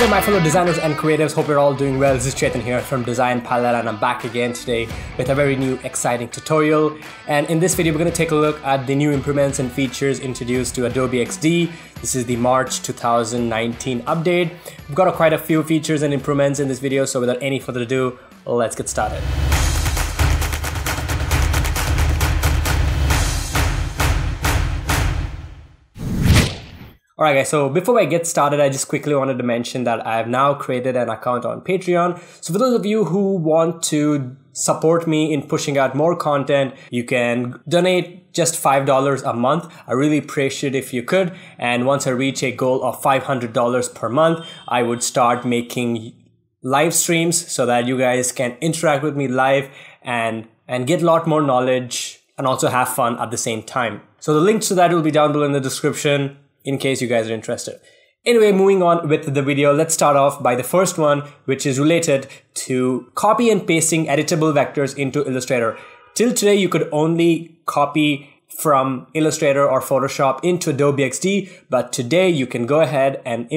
there, my fellow designers and creatives. Hope you're all doing well. This is Chethan here from Design Pilot, and I'm back again today with a very new, exciting tutorial. And in this video, we're going to take a look at the new improvements and features introduced to Adobe XD. This is the March 2019 update. We've got quite a few features and improvements in this video, so without any further ado, let's get started. Alright guys, so before I get started, I just quickly wanted to mention that I have now created an account on Patreon. So for those of you who want to support me in pushing out more content, you can donate just $5 a month. I really appreciate if you could. And once I reach a goal of $500 per month, I would start making live streams so that you guys can interact with me live and, and get a lot more knowledge and also have fun at the same time. So the links to that will be down below in the description in case you guys are interested. Anyway, moving on with the video, let's start off by the first one, which is related to copy and pasting editable vectors into Illustrator. Till today, you could only copy from Illustrator or Photoshop into Adobe XD, but today you can go ahead and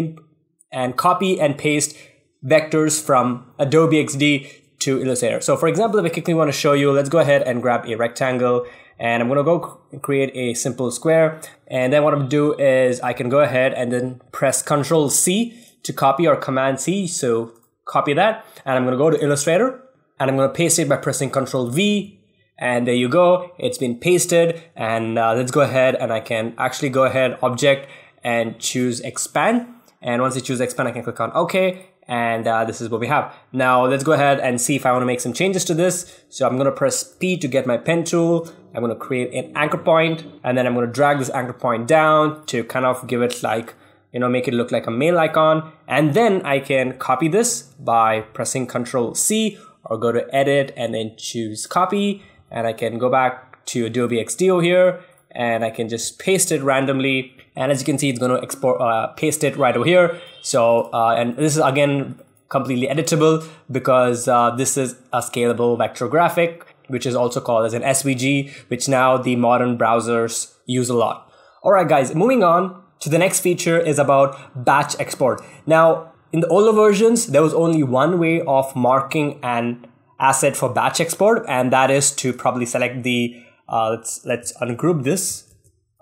and copy and paste vectors from Adobe XD to Illustrator. So for example, if I quickly want to show you, let's go ahead and grab a rectangle and I'm gonna go create a simple square. And then what I'm gonna do is I can go ahead and then press Control C to copy or Command C. So copy that. And I'm gonna go to Illustrator and I'm gonna paste it by pressing Control V. And there you go, it's been pasted. And uh, let's go ahead and I can actually go ahead, object, and choose expand. And once you choose expand, I can click on OK and uh, this is what we have. Now let's go ahead and see if I want to make some changes to this. So I'm going to press P to get my pen tool. I'm going to create an anchor point and then I'm going to drag this anchor point down to kind of give it like, you know, make it look like a mail icon. And then I can copy this by pressing Control C or go to edit and then choose copy. And I can go back to Adobe XD here and I can just paste it randomly. And as you can see, it's going to export, uh, paste it right over here. So, uh, and this is again completely editable because uh, this is a scalable vector graphic, which is also called as an SVG, which now the modern browsers use a lot. All right, guys, moving on to the next feature is about batch export. Now, in the older versions, there was only one way of marking an asset for batch export, and that is to probably select the uh, let's let's ungroup this.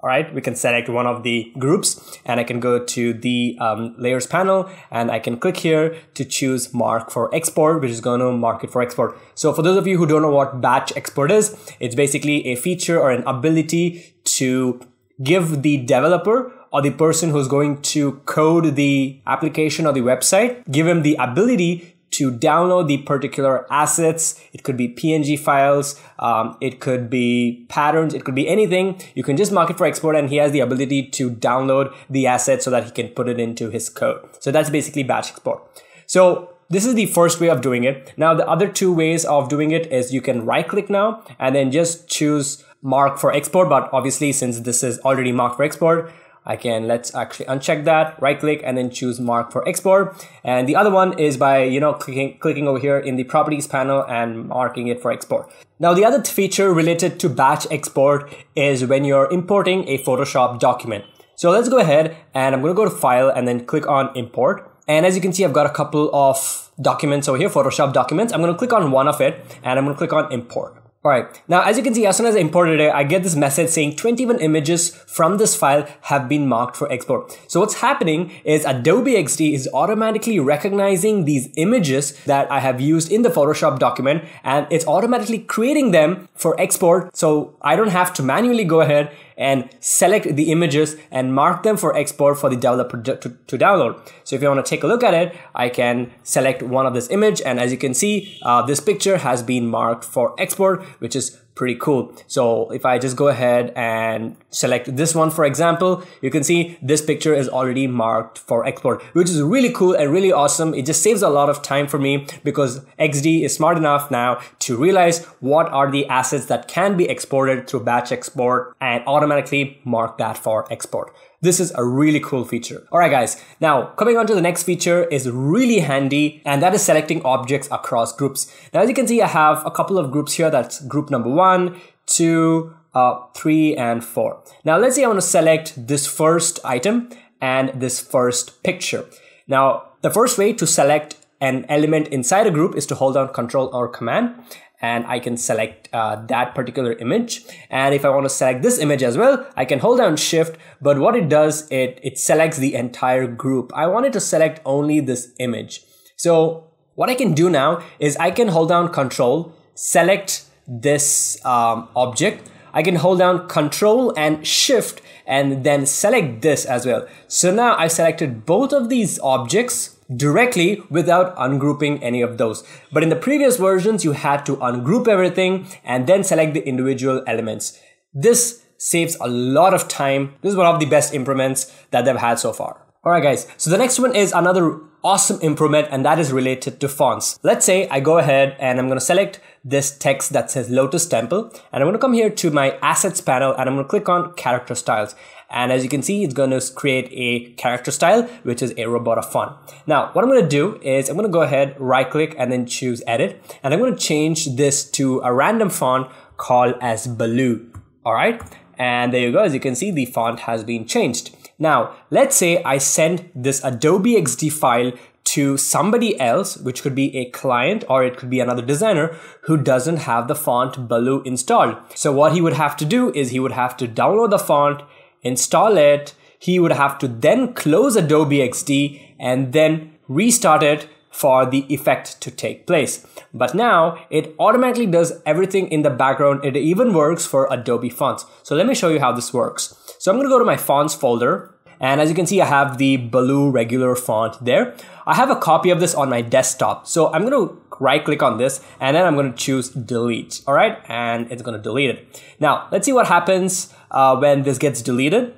All right, we can select one of the groups and I can go to the um, layers panel and I can click here to choose mark for export, which is going to mark it for export. So for those of you who don't know what batch export is, it's basically a feature or an ability to give the developer or the person who's going to code the application or the website, give him the ability to download the particular assets. It could be PNG files, um, it could be patterns, it could be anything. You can just mark it for export and he has the ability to download the asset so that he can put it into his code. So that's basically batch export. So this is the first way of doing it. Now the other two ways of doing it is you can right click now and then just choose mark for export. But obviously since this is already marked for export, I can, let's actually uncheck that, right click and then choose mark for export. And the other one is by, you know, clicking, clicking over here in the properties panel and marking it for export. Now the other feature related to batch export is when you're importing a Photoshop document. So let's go ahead and I'm going to go to file and then click on import. And as you can see, I've got a couple of documents over here, Photoshop documents. I'm going to click on one of it and I'm going to click on import. Alright, now as you can see, as soon as I imported it, I get this message saying 21 images from this file have been marked for export. So what's happening is Adobe XD is automatically recognizing these images that I have used in the Photoshop document and it's automatically creating them for export. So I don't have to manually go ahead and select the images and mark them for export for the developer to, to download. So if you want to take a look at it, I can select one of this image and as you can see, uh, this picture has been marked for export, which is pretty cool. So if I just go ahead and select this one, for example, you can see this picture is already marked for export, which is really cool and really awesome. It just saves a lot of time for me because XD is smart enough now to realize what are the assets that can be exported through batch export and automatically mark that for export. This is a really cool feature. All right, guys. Now, coming on to the next feature is really handy, and that is selecting objects across groups. Now, as you can see, I have a couple of groups here. That's group number one, two, uh, three, and four. Now, let's say I want to select this first item and this first picture. Now, the first way to select an element inside a group is to hold down control or command and I can select uh, that particular image. And if I want to select this image as well, I can hold down shift, but what it does, it, it selects the entire group. I wanted to select only this image. So what I can do now is I can hold down control, select this um, object. I can hold down control and shift and then select this as well. So now I selected both of these objects directly without ungrouping any of those. But in the previous versions, you had to ungroup everything and then select the individual elements. This saves a lot of time. This is one of the best improvements that they've had so far. Alright guys, so the next one is another awesome improvement and that is related to fonts. Let's say I go ahead and I'm going to select this text that says Lotus Temple and I'm going to come here to my assets panel and I'm going to click on character styles. And as you can see, it's going to create a character style, which is a Roboto font. Now, what I'm going to do is I'm going to go ahead, right click and then choose edit. And I'm going to change this to a random font called as Baloo. All right. And there you go. As you can see, the font has been changed. Now, let's say I send this Adobe XD file to somebody else, which could be a client or it could be another designer who doesn't have the font Baloo installed. So what he would have to do is he would have to download the font, install it, he would have to then close Adobe XD and then restart it for the effect to take place. But now it automatically does everything in the background. It even works for Adobe fonts. So let me show you how this works. So I'm going to go to my fonts folder. And as you can see, I have the Baloo regular font there. I have a copy of this on my desktop. So I'm going to right click on this and then I'm going to choose delete. All right. And it's going to delete it. Now let's see what happens uh, when this gets deleted.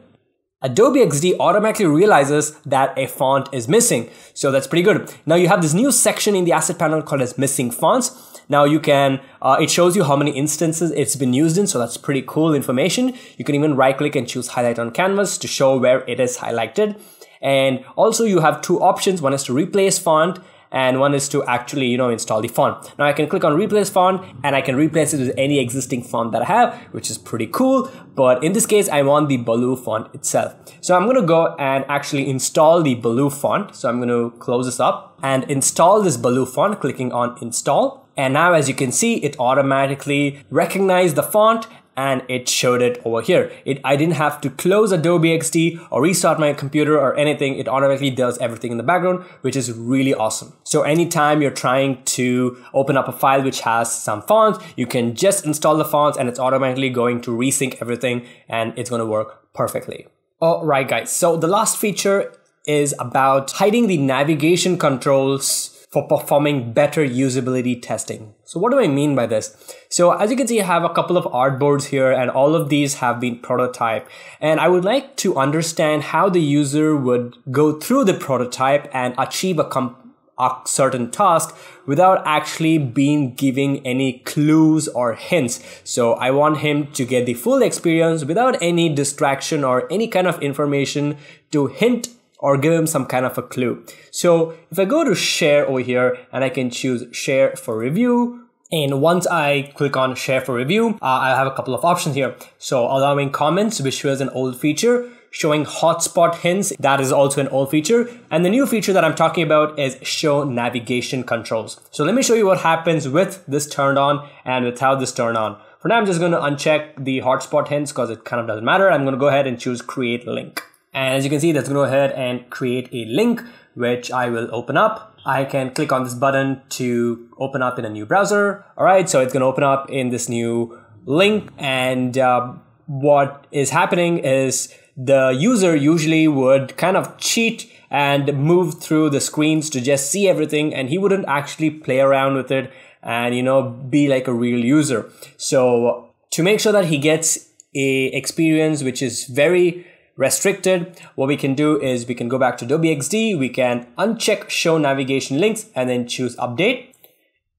Adobe XD automatically realizes that a font is missing. So that's pretty good. Now you have this new section in the asset panel called as missing fonts. Now you can, uh, it shows you how many instances it's been used in. So that's pretty cool information. You can even right click and choose highlight on canvas to show where it is highlighted. And also you have two options. One is to replace font and one is to actually, you know, install the font. Now I can click on replace font and I can replace it with any existing font that I have, which is pretty cool. But in this case, I want the Baloo font itself. So I'm going to go and actually install the Baloo font. So I'm going to close this up and install this Baloo font, clicking on install. And now as you can see, it automatically recognized the font and it showed it over here. It I didn't have to close Adobe XD or restart my computer or anything. It automatically does everything in the background, which is really awesome. So anytime you're trying to open up a file which has some fonts, you can just install the fonts and it's automatically going to resync everything and it's going to work perfectly. All right, guys. So the last feature is about hiding the navigation controls for performing better usability testing. So what do I mean by this? So as you can see, I have a couple of artboards here and all of these have been prototyped. And I would like to understand how the user would go through the prototype and achieve a, a certain task without actually being giving any clues or hints. So I want him to get the full experience without any distraction or any kind of information to hint or give him some kind of a clue. So if I go to share over here and I can choose share for review, and once I click on share for review, uh, I have a couple of options here. So allowing comments, which was an old feature, showing hotspot hints, that is also an old feature. And the new feature that I'm talking about is show navigation controls. So let me show you what happens with this turned on and without this turned on. For now, I'm just going to uncheck the hotspot hints because it kind of doesn't matter. I'm going to go ahead and choose create link. And as you can see, that's going to go ahead and create a link, which I will open up. I can click on this button to open up in a new browser. All right, so it's going to open up in this new link. And uh, what is happening is the user usually would kind of cheat and move through the screens to just see everything and he wouldn't actually play around with it and you know be like a real user so to make sure that he gets a experience which is very restricted, what we can do is we can go back to Adobe XD, we can uncheck show navigation links and then choose update.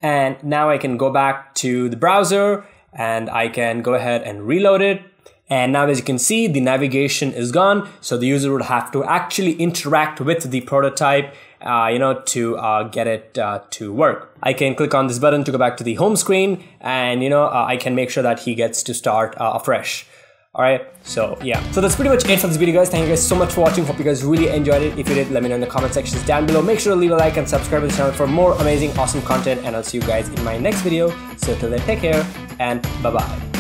And now I can go back to the browser and I can go ahead and reload it. And now as you can see, the navigation is gone. So the user would have to actually interact with the prototype, uh, you know, to uh, get it uh, to work. I can click on this button to go back to the home screen and, you know, uh, I can make sure that he gets to start uh, afresh. All right. So yeah. So that's pretty much it for this video, guys. Thank you guys so much for watching. Hope you guys really enjoyed it. If you did, let me know in the comment sections down below. Make sure to leave a like and subscribe to the channel for more amazing, awesome content. And I'll see you guys in my next video. So till then, take care and bye bye.